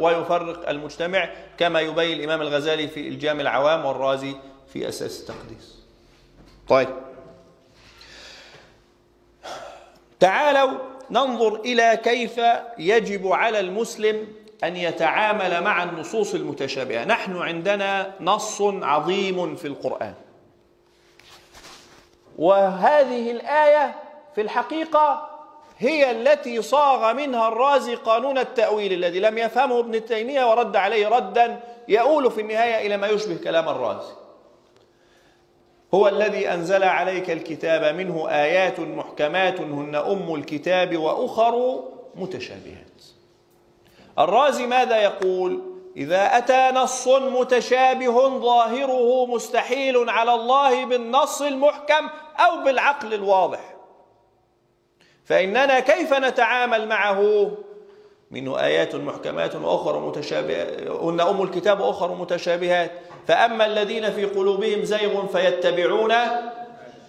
ويفرق المجتمع كما يبين الإمام الغزالي في الجامع العوام والرازي في أساس التقديس. طيب. تعالوا ننظر إلى كيف يجب على المسلم أن يتعامل مع النصوص المتشابهة. نحن عندنا نص عظيم في القرآن. وهذه الآية في الحقيقة هي التي صاغ منها الرازي قانون التأويل الذي لم يفهمه ابن تيمية ورد عليه ردا يؤول في النهاية إلى ما يشبه كلام الرازي. هو الذي أنزل عليك الكتاب منه آيات محكمات هن أم الكتاب وأخر متشابهات. الرازي ماذا يقول؟ إذا أتى نص متشابه ظاهره مستحيل على الله بالنص المحكم أو بالعقل الواضح. فإننا كيف نتعامل معه؟ منه آيات محكمات وأخر متشابهات هن أم الكتاب وأخر متشابهات. فأما الذين في قلوبهم زيغ فيتبعون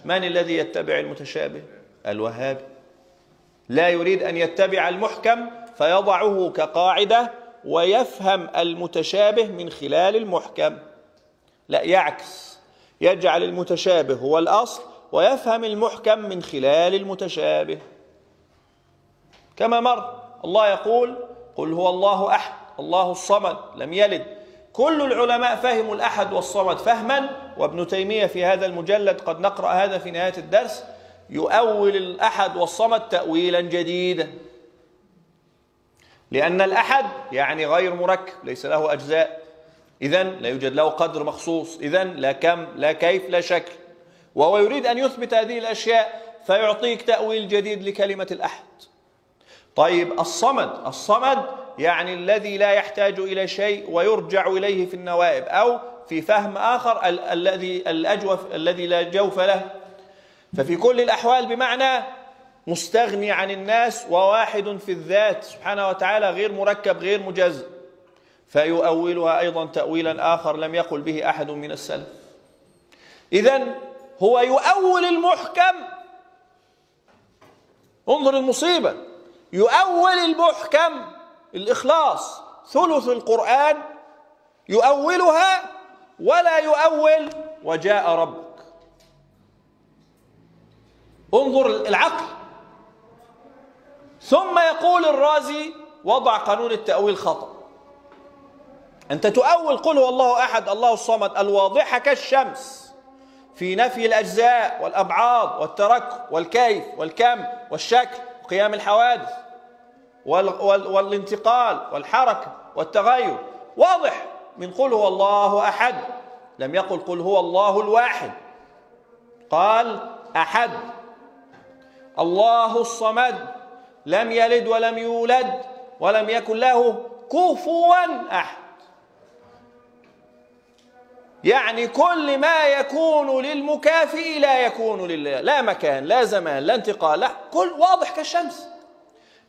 من الذي يتبع المتشابه؟ الوهابي لا يريد أن يتبع المحكم فيضعه كقاعدة ويفهم المتشابه من خلال المحكم. لا يعكس. يجعل المتشابه هو الأصل ويفهم المحكم من خلال المتشابه. كما مر. الله يقول قل هو الله أحد الله الصمد لم يلد. كل العلماء فهموا الأحد والصمد فهما وابن تيمية في هذا المجلد قد نقرأ هذا في نهاية الدرس يؤول الأحد والصمد تأويلا جديدا. لأن الأحد يعني غير مركب ليس له أجزاء. إذا لا يوجد له قدر مخصوص. إذا لا كم لا كيف لا شكل. وهو يريد أن يثبت هذه الأشياء فيعطيك تأويل جديد لكلمة الأحد. طيب الصمد. الصمد يعني الذي لا يحتاج إلى شيء ويرجع إليه في النوائب أو في فهم آخر ال الذي الأجوف الذي لا جوف له. ففي كل الأحوال بمعنى مستغني عن الناس وواحد في الذات سبحانه وتعالى غير مركب غير مجزء فيؤولها أيضا تأويلا آخر لم يقل به أحد من السلف. إذا هو يؤول المحكم. انظر المصيبة. يؤول المحكم الإخلاص. ثلث القرآن يؤولها ولا يؤول وجاء ربك. انظر العقل. ثم يقول الرازي وضع قانون التأويل خطأ. أنت تؤول قل هو الله أحد الله الصمد الواضحة كالشمس. في نفي الأجزاء والأبعاض والتركب والكيف والكم والشكل. وقيام الحوادث وال وال والانتقال والحركة والتغير. واضح من قل هو الله أحد. لم يقل قل هو الله الواحد. قال أحد. الله الصمد. لم يلد ولم يولد ولم يكن له كفوا أحد. يعني كل ما يكون للمكافئ لا يكون لله. لا مكان لا زمان لا انتقال لا. كل واضح كالشمس.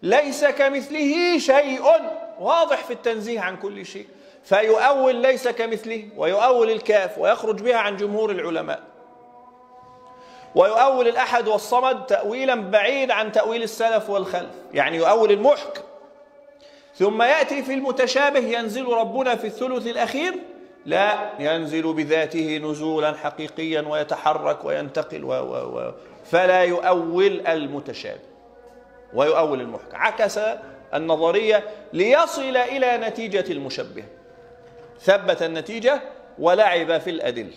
ليس كمثله شيء. واضح في التنزيه عن كل شيء. فيؤول ليس كمثله ويؤول الكاف ويخرج بها عن جمهور العلماء. ويؤول الأحد والصمد تأويلا بعيد عن تأويل السلف والخلف. يعني يؤول المحكم ثم يأتي في المتشابه ينزل ربنا في الثلث الأخير. لا ينزل بذاته نزولا حقيقيا ويتحرك وينتقل و و و فلا يؤول المتشابه ويؤول المحكم عكس النظرية ليصل إلى نتيجة المشبه. ثبت النتيجة ولعب في الأدل.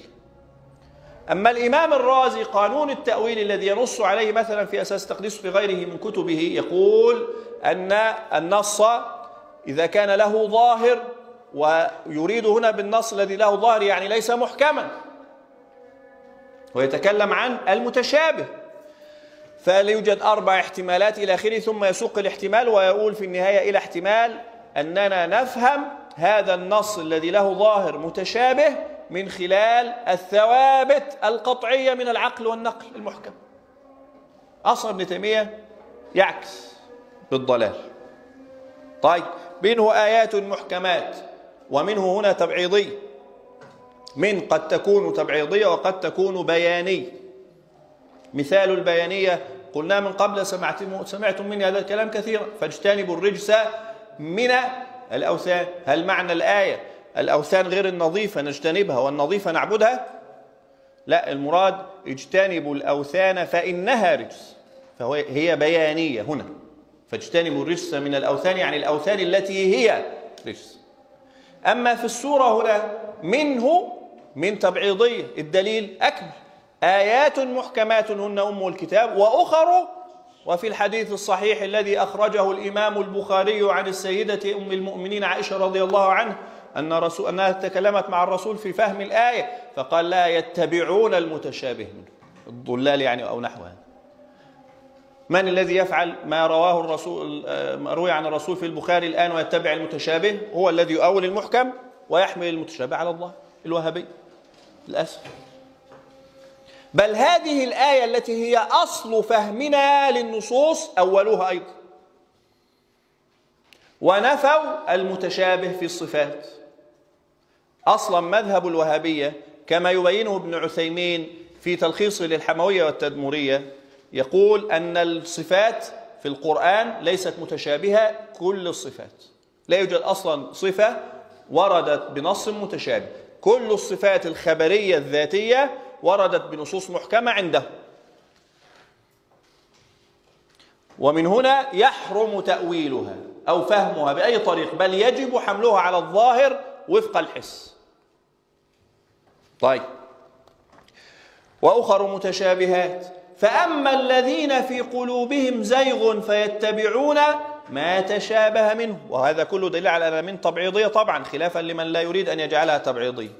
أما الإمام الرازي قانون التأويل الذي ينص عليه مثلا في أساس تقديس في غيره من كتبه يقول أن النص إذا كان له ظاهر ويريد هنا بالنص الذي له ظاهر يعني ليس محكما ويتكلم عن المتشابه. فليوجد أربع احتمالات إلى آخره ثم يسوق الاحتمال ويقول في النهاية إلى احتمال أننا نفهم هذا النص الذي له ظاهر متشابه من خلال الثوابت القطعية من العقل والنقل المحكم. أصلا ابن تيمية يعكس بالضلال. طيب منه آيات محكمات. ومنه هنا تبعيضي. من قد تكون تبعيضية وقد تكون بياني. مثال البيانية قلنا من قبل سمعتم, سمعتم مني هذا الكلام كثيرا. فاجتنبوا الرجس من الأوثان. هل معنى الآية الأوثان غير النظيفة نجتنبها والنظيفة نعبدها؟ لا المراد اجتنبوا الأوثان فإنها رجس. فهو هي بيانية هنا. فاجتنبوا الرجس من الأوثان يعني الأوثان التي هي رجس. أما في السورة هنا منه من تبعيضية الدليل أكمل. آيات محكمات هن أم الكتاب وأخر وفي الحديث الصحيح الذي أخرجه الإمام البخاري عن السيدة أم المؤمنين عائشة رضي الله عنها أن رسول أنها تكلمت مع الرسول في فهم الآية فقال لا يتبعون المتشابه منه. الضلال يعني أو نحوها من الذي يفعل ما رواه الرسول ما روي عن الرسول في البخاري الآن ويتبع المتشابه هو الذي يؤول المحكم ويحمل المتشابه على الله الوهابي للأسف. بل هذه الآية التي هي أصل فهمنا للنصوص أولوها أيضا. ونفوا المتشابه في الصفات. أصلا مذهب الوهابية كما يبينه ابن عثيمين في تلخيص للحموية والتدمرية يقول أن الصفات في القرآن ليست متشابهة كل الصفات. لا يوجد أصلا صفة وردت بنص متشابه. كل الصفات الخبرية الذاتية وردت بنصوص محكمة عنده. ومن هنا يحرم تأويلها أو فهمها بأي طريق بل يجب حملها على الظاهر وفق الحس. طيب. وأخر متشابهات. فأما الذين في قلوبهم زيغ فيتبعون ما تشابه منه. وهذا كله دليل على من تبعيضية طبعا خلافا لمن لا يريد أن يجعلها تبعيضية.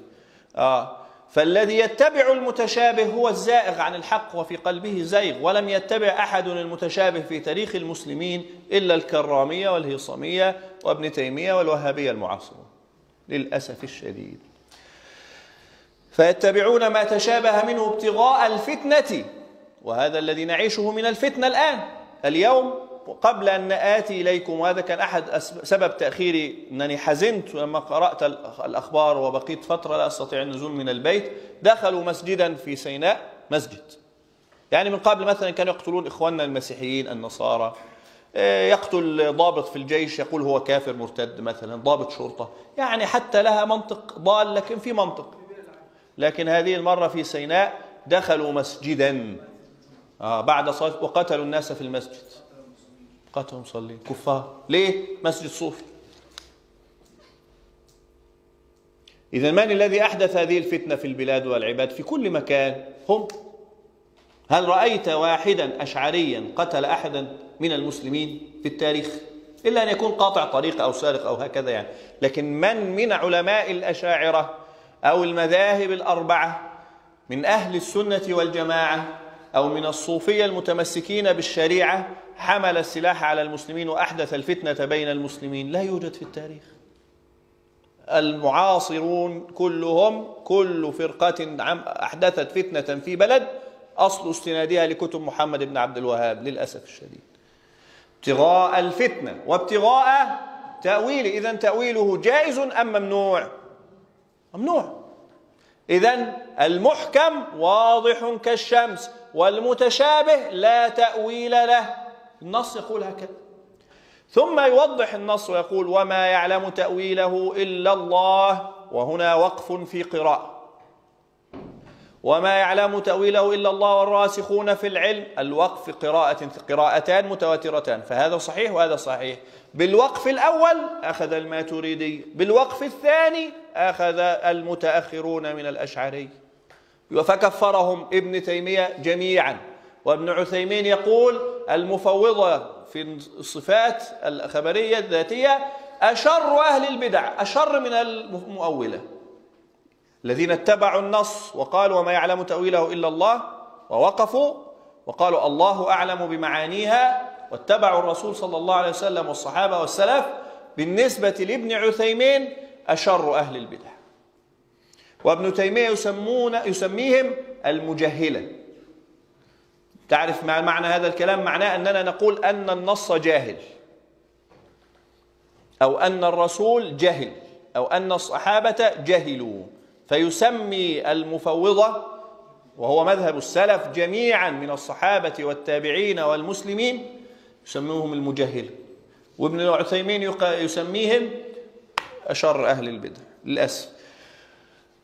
آه. فالذي يتبع المتشابه هو الزائغ عن الحق وفي قلبه زيغ ولم يتبع أحد المتشابه في تاريخ المسلمين إلا الكرامية والهيصمية وابن تيمية والوهابية المعاصرون. للأسف الشديد. فيتبعون ما تشابه منه ابتغاء الفتنة. وهذا الذي نعيشه من الفتنة الآن. اليوم قبل أن آتي إليكم وهذا كان أحد سبب تأخيري أنني حزنت لما قرأت الأخبار وبقيت فترة لا أستطيع النزول من البيت. دخلوا مسجدا في سيناء مسجد. يعني من قبل مثلا كانوا يقتلون إخواننا المسيحيين النصارى. يقتل ضابط في الجيش يقول هو كافر مرتد مثلا ضابط شرطة. يعني حتى لها منطق ضال لكن في منطق. لكن هذه المرة في سيناء دخلوا مسجدا. بعد صلاة وقتلوا الناس في المسجد. قتلوا مصلين كفار. ليه؟ مسجد صوفي. إذا من الذي أحدث هذه الفتنة في البلاد والعباد في كل مكان؟ هم؟ هل رأيت واحدا أشعريا قتل أحدا من المسلمين في التاريخ؟ إلا أن يكون قاطع طريق أو سارق أو هكذا يعني. لكن من من علماء الأشاعرة أو المذاهب الأربعة من أهل السنة والجماعة أو من الصوفية المتمسكين بالشريعة حمل السلاح على المسلمين وأحدث الفتنة بين المسلمين. لا يوجد في التاريخ. المعاصرون كلهم كل فرقة أحدثت فتنة في بلد أصل استنادها لكتب محمد بن عبد الوهاب للأسف الشديد. ابتغاء الفتنة وابتغاء تأويله إذا تأويله جائز أم ممنوع؟ ممنوع. إذا المحكم واضح كالشمس. والمتشابه لا تأويل له. النص يقول هكذا. ثم يوضح النص ويقول وما يعلم تأويله إلا الله. وهنا وقف في قراءة. وما يعلم تأويله إلا الله والراسخون في العلم. الوقف قراءة قراءتان متواترتان. فهذا صحيح وهذا صحيح. بالوقف الأول أخذ الماتريدي. بالوقف الثاني أخذ المتأخرون من الأشعري. فكفرهم ابن تيمية جميعا. وابن عثيمين يقول المفوضة في الصفات الخبرية الذاتية أشر أهل البدع أشر من المؤولة الذين اتبعوا النص وقالوا وما يعلم تأويله إلا الله ووقفوا وقالوا الله أعلم بمعانيها واتبعوا الرسول صلى الله عليه وسلم والصحابة والسلف بالنسبة لابن عثيمين أشر أهل البدع. وابن تيمية يسمون يسميهم المجهلة. تعرف ما معنى هذا الكلام؟ معناه أننا نقول أن النص جاهل. أو أن الرسول جهل. أو أن الصحابة جهلوا. فيسمي المفوضة وهو مذهب السلف جميعا من الصحابة والتابعين والمسلمين يسموهم المجهل. وابن عثيمين يسميهم أشر أهل البدع للأسف.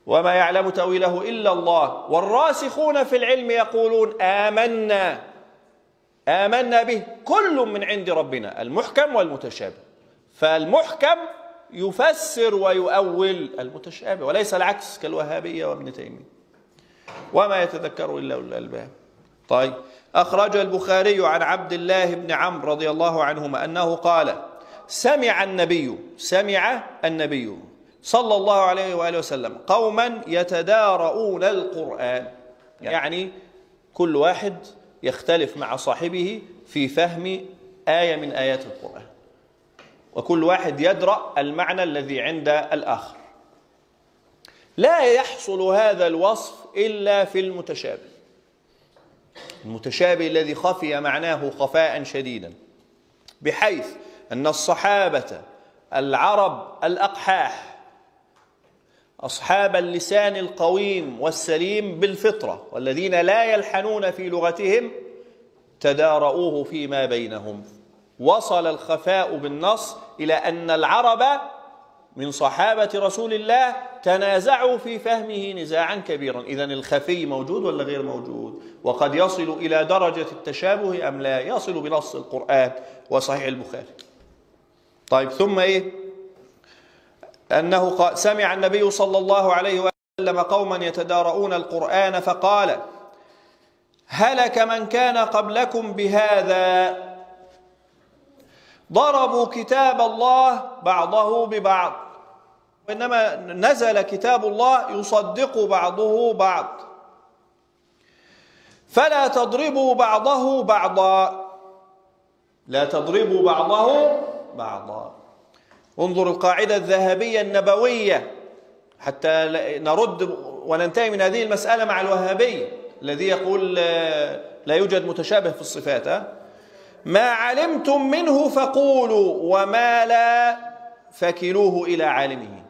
وما يعلم تأويله إلا الله. والراسخون في العلم يقولون آمنا. آمنا به كل من عند ربنا المحكم والمتشابه. فالمحكم يفسر ويؤول المتشابه وليس العكس كالوهابية وابن تيمية. وما يتذكر إلا أولو الألباب. طيب أخرج البخاري عن عبد الله بن عمرو رضي الله عنهما أنه قال سمع النبي سمع النبي. صلى الله عليه وآله وسلم. قوما يتدارؤون القرآن. يعني كل واحد يختلف مع صاحبه في فهم آية من آيات القرآن. وكل واحد يدرأ المعنى الذي عند الآخر. لا يحصل هذا الوصف إلا في المتشابه. المتشابه الذي خفي معناه خفاء شديدا. بحيث أن الصحابة العرب الأقحاح أصحاب اللسان القويم والسليم بالفطرة والذين لا يلحنون في لغتهم تدارؤوه فيما بينهم. وصل الخفاء بالنص إلى أن العرب من صحابة رسول الله تنازعوا في فهمه نزاعا كبيرا. إذا الخفي موجود ولا غير موجود؟ وقد يصل إلى درجة التشابه أم لا؟ يصل بنص القرآن وصحيح البخاري. طيب ثم إيه؟ أنه سمع النبي صلى الله عليه وسلم قوما يتدارؤون القرآن فقال هلك من كان قبلكم بهذا؟ ضربوا كتاب الله بعضه ببعض. وإنما نزل كتاب الله يصدق بعضه بعض. فلا تضربوا بعضه بعضا. لا تضربوا بعضه بعضا. انظر القاعدة الذهبية النبوية حتى نرد وننتهي من هذه المسألة مع الوهابي الذي يقول لا يوجد متشابه في الصفات ما علمتم منه فقولوا وما لا فكلوه إلى عالمه.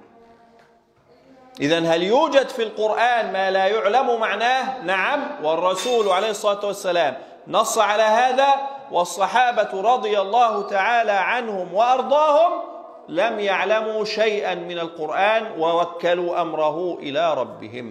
إذا هل يوجد في القرآن ما لا يعلم معناه؟ نعم. والرسول عليه الصلاة والسلام نص على هذا والصحابة رضي الله تعالى عنهم وأرضاهم لم يعلموا شيئا من القرآن ووكلوا أمره إلى ربهم.